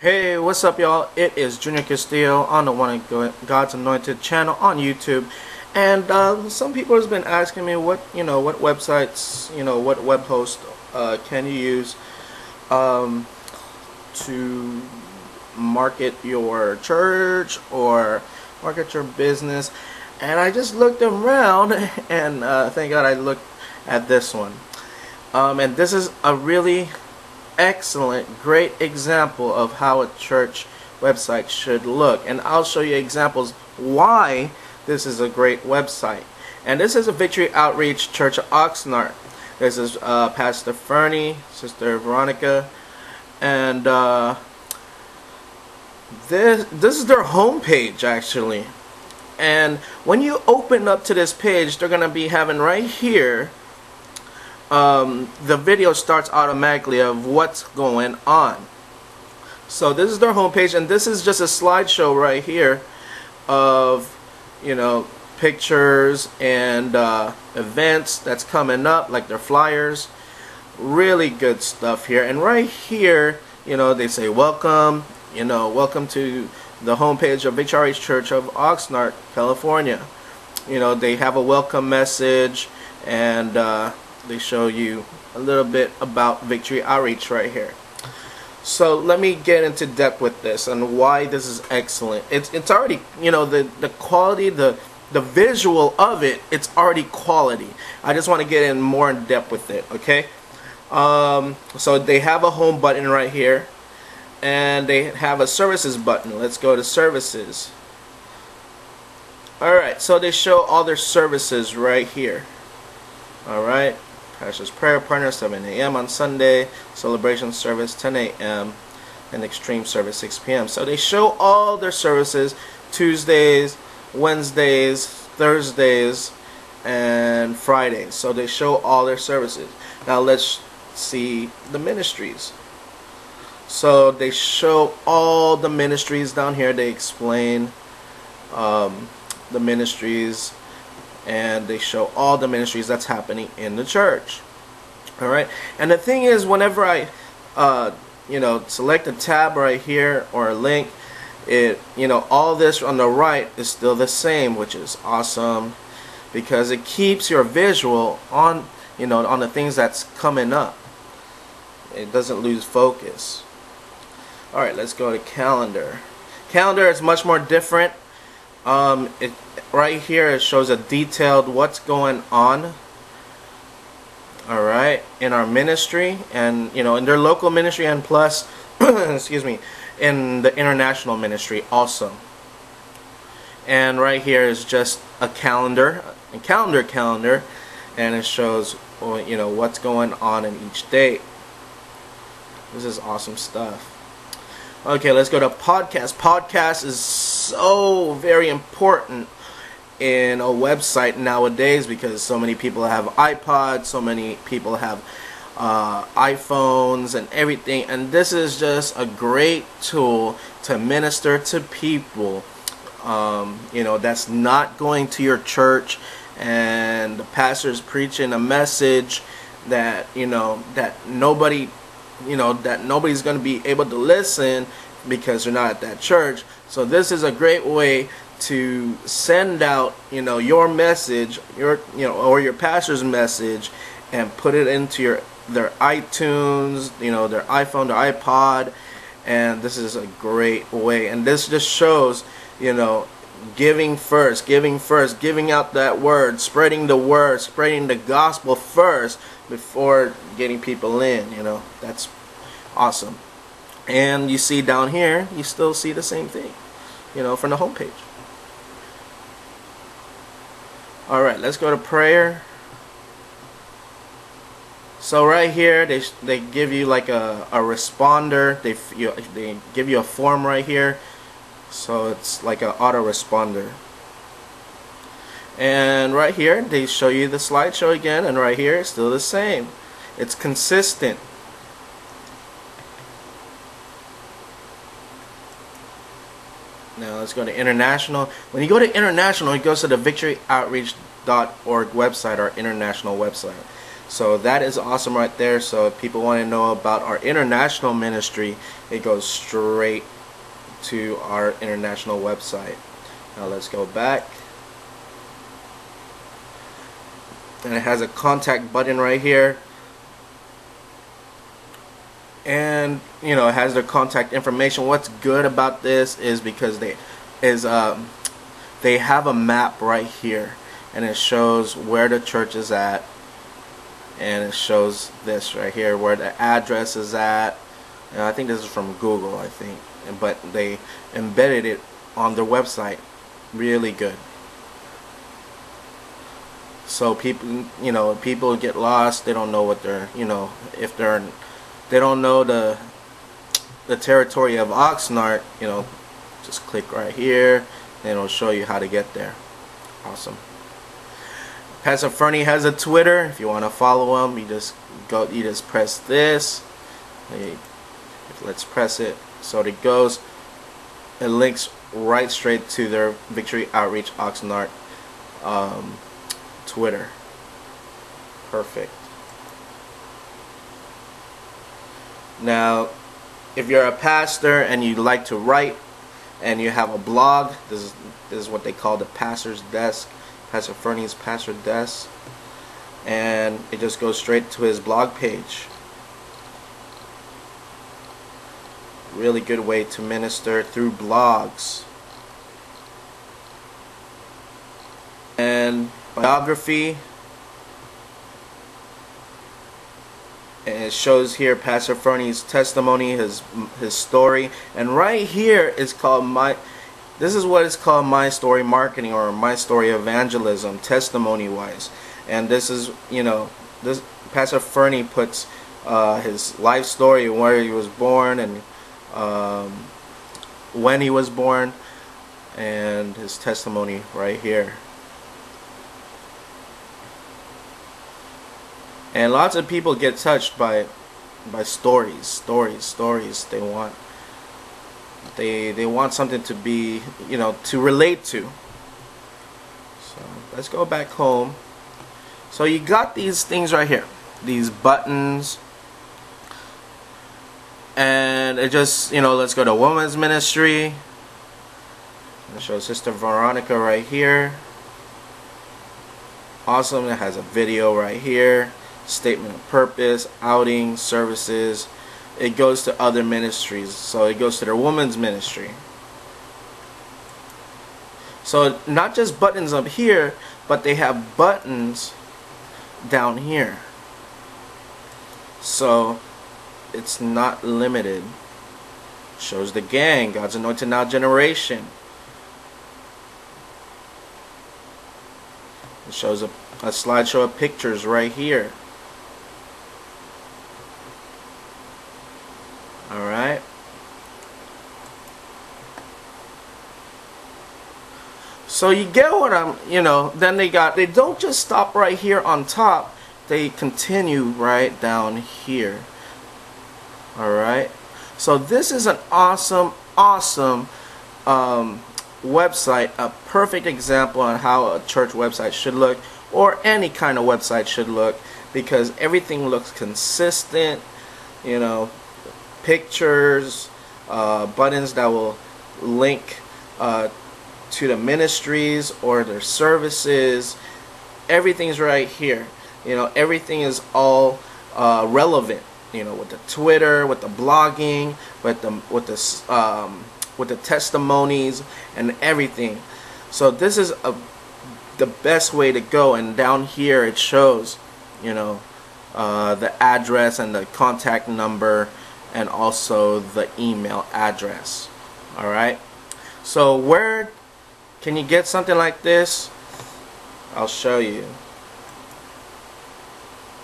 Hey, what's up, y'all? It is Junior Castillo on the One God's Anointed channel on YouTube, and uh, some people has been asking me what you know, what websites, you know, what web host uh, can you use um, to market your church or market your business, and I just looked around, and uh, thank God I looked at this one, um, and this is a really excellent, great example of how a church website should look. And I'll show you examples why this is a great website. And this is a Victory Outreach Church of Oxnard. This is uh, Pastor Fernie, Sister Veronica, and uh, this this is their homepage actually. And when you open up to this page, they're gonna be having right here um, the video starts automatically of what's going on. So this is their homepage, and this is just a slideshow right here of, you know, pictures and uh, events that's coming up, like their flyers. Really good stuff here. And right here, you know, they say welcome, you know, welcome to the homepage of HRH Church of Oxnard, California. You know, they have a welcome message and uh, they show you a little bit about Victory Outreach right here. So let me get into depth with this and why this is excellent. It's it's already you know the the quality the the visual of it it's already quality. I just want to get in more in depth with it. Okay. Um, so they have a home button right here, and they have a services button. Let's go to services. All right. So they show all their services right here. All right. Pastor's Prayer Partner 7 a.m. on Sunday, Celebration Service 10 a.m., and Extreme Service 6 p.m. So they show all their services Tuesdays, Wednesdays, Thursdays, and Fridays. So they show all their services. Now let's see the ministries. So they show all the ministries down here. They explain um, the ministries and they show all the ministries that's happening in the church. All right, and the thing is, whenever I, uh, you know, select a tab right here or a link, it, you know, all this on the right is still the same, which is awesome, because it keeps your visual on, you know, on the things that's coming up. It doesn't lose focus. All right, let's go to calendar. Calendar is much more different. Um, it right here it shows a detailed what's going on all right in our ministry and you know in their local ministry and plus excuse me in the international ministry also. And right here is just a calendar a calendar calendar and it shows you know what's going on in each date this is awesome stuff okay let's go to podcast. Podcast is so very important in a website nowadays because so many people have iPods, so many people have uh, iPhones and everything. And this is just a great tool to minister to people um, you know that's not going to your church. And the pastor's preaching a message that you know that nobody you know that nobody's going to be able to listen because they're not at that church so this is a great way to send out, you know, your message, your, you know, or your pastor's message, and put it into your their iTunes, you know, their iPhone, their iPod, and this is a great way. And this just shows, you know, giving first, giving first, giving out that word, spreading the word, spreading the gospel first before getting people in, you know. That's awesome. And you see down here, you still see the same thing, you know, from the homepage. All right, let's go to prayer. So right here, they they give you like a, a responder. They you, they give you a form right here, so it's like an autoresponder. And right here, they show you the slideshow again, and right here, it's still the same. It's consistent. Now let's go to international. When you go to international, it goes to the victoryoutreach.org website, our international website. So that is awesome right there. So if people want to know about our international ministry, it goes straight to our international website. Now let's go back. And it has a contact button right here. And you know, it has their contact information. What's good about this is because they is um, they have a map right here and it shows where the church is at and it shows this right here where the address is at and I think this is from Google I think but they embedded it on their website really good so people you know people get lost they don't know what they're you know if they're they don't know the the territory of Oxnard you know just click right here and it'll show you how to get there awesome Pastor Fernie has a Twitter. If you want to follow him, you just go. You just press this. Let's press it so it goes. It links right straight to their Victory Outreach Oxnard um, Twitter. Perfect. Now, if you're a pastor and you like to write and you have a blog, this is, this is what they call the pastor's desk Pastor Fernie's Pastor Desk and it just goes straight to his blog page. Really good way to minister through blogs. And biography. And it shows here Pastor Fernie's testimony, his his story, and right here is called my this is what is called my story marketing or my story evangelism, testimony wise. And this is, you know, this Pastor Fernie puts uh, his life story, where he was born and um, when he was born, and his testimony right here. And lots of people get touched by by stories, stories, stories. They want they they want something to be you know to relate to so let's go back home so you got these things right here these buttons and it just you know let's go to women's ministry I'll show sister Veronica right here awesome it has a video right here statement of purpose outing services it goes to other ministries. So it goes to their women's ministry. So not just buttons up here, but they have buttons down here. So it's not limited. Shows the gang, God's anointed now generation. It shows a, a slideshow of pictures right here. Alright. So you get what I'm, you know, then they got, they don't just stop right here on top. They continue right down here. Alright. So this is an awesome, awesome um, website. A perfect example on how a church website should look. Or any kind of website should look. Because everything looks consistent. You know, pictures, uh, buttons that will link uh, to the ministries or their services. Everything's right here. You know, everything is all uh, relevant. You know, with the Twitter, with the blogging, with the with the um, with the testimonies and everything. So this is a the best way to go. And down here it shows, you know, uh, the address and the contact number and also the email address alright so where can you get something like this I'll show you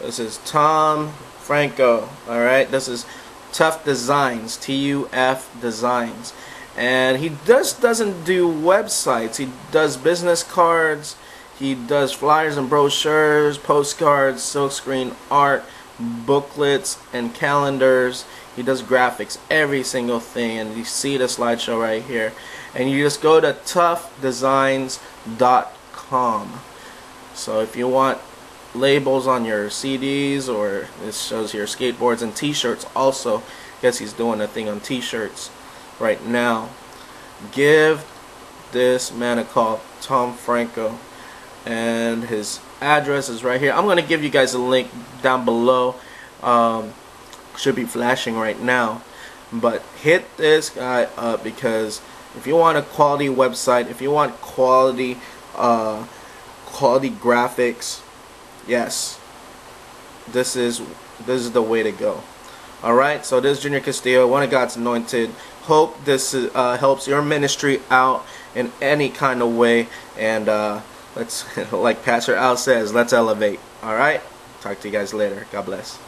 this is Tom Franco alright this is TUF Designs T-U-F Designs. And he just doesn't do websites. He does business cards. He does flyers and brochures postcards silkscreen art booklets and calendars. He does graphics, every single thing, and you see the slideshow right here. And you just go to tufdesigns.com. So if you want labels on your CDs or it shows your skateboards and t-shirts also. Guess he's doing a thing on t-shirts right now. Give this man a call, Tom Franco, and his address is right here. I'm going to give you guys a link down below. Um, should be flashing right now. But hit this guy up because if you want a quality website, if you want quality uh, quality graphics, yes, this is this is the way to go. All right, so this is Junior Castillo, one of God's anointed. Hope this uh, helps your ministry out in any kind of way, and uh, let's, like Pastor Al says, let's elevate. All right, talk to you guys later. God bless.